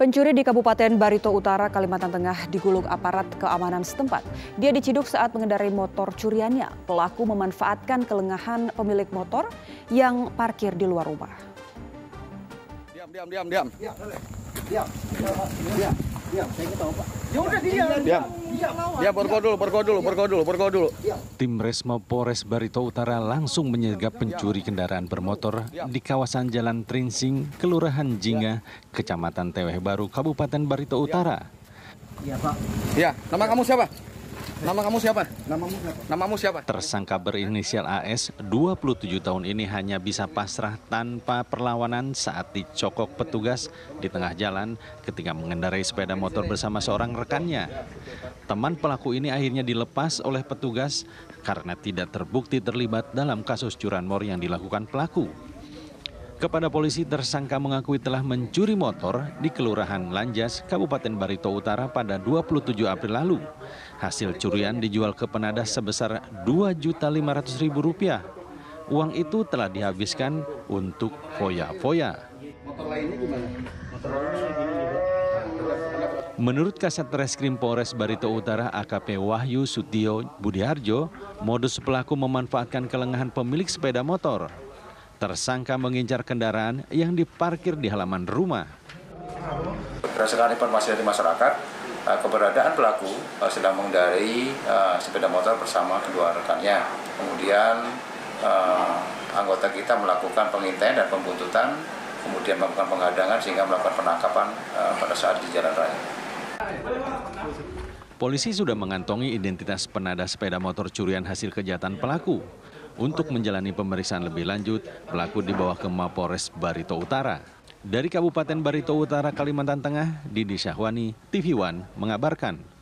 Pencuri di Kabupaten Barito Utara, Kalimantan Tengah digulung aparat keamanan setempat. Dia diciduk saat mengendarai motor curiannya. Pelaku memanfaatkan kelengahan pemilik motor yang parkir di luar rumah. Diam, diam, diam, diam. Diam, diam, diam, diam. Saya tahu Pak. Ya udah diam. Diam. Diam, berko dulu, berko dulu, berko dulu, berko dulu. Tim Resmo Polres Barito Utara langsung menyergap pencuri kendaraan bermotor di kawasan Jalan Trinsing, Kelurahan Jingga, Kecamatan Teweh Baru, Kabupaten Barito Utara. Iya Pak. Ya, nama kamu siapa? Nama kamu siapa? Namamu siapa? Namamu siapa? Tersangka berinisial AS, 27 tahun ini hanya bisa pasrah tanpa perlawanan saat dicokok petugas di tengah jalan ketika mengendarai sepeda motor bersama seorang rekannya. Teman pelaku ini akhirnya dilepas oleh petugas karena tidak terbukti terlibat dalam kasus curanmor yang dilakukan pelaku. Kepada polisi, tersangka mengakui telah mencuri motor di Kelurahan Lanjas, Kabupaten Barito Utara pada 27 April lalu. Hasil curian dijual ke penadah sebesar Rp2.500.000. Uang itu telah dihabiskan untuk foya-foya. Menurut Kasat Reskrim Polres Barito Utara AKP Wahyu Sutio Budiharjo, modus pelaku memanfaatkan kelengahan pemilik sepeda motor. Tersangka mengincar kendaraan yang diparkir di halaman rumah. Berdasarkan informasi dari masyarakat, eh, keberadaan pelaku eh, sedang mengendarai eh, sepeda motor bersama kedua rekannya. Kemudian anggota kita melakukan pengintaian dan pembuntutan, kemudian melakukan penghadangan sehingga melakukan penangkapan pada saat di jalan raya. Polisi sudah mengantongi identitas penadah sepeda motor curian hasil kejahatan pelaku. Untuk menjalani pemeriksaan lebih lanjut, pelaku dibawa ke Mapores Barito Utara. Dari Kabupaten Barito Utara, Kalimantan Tengah, Didi Syahwani, TV One mengabarkan.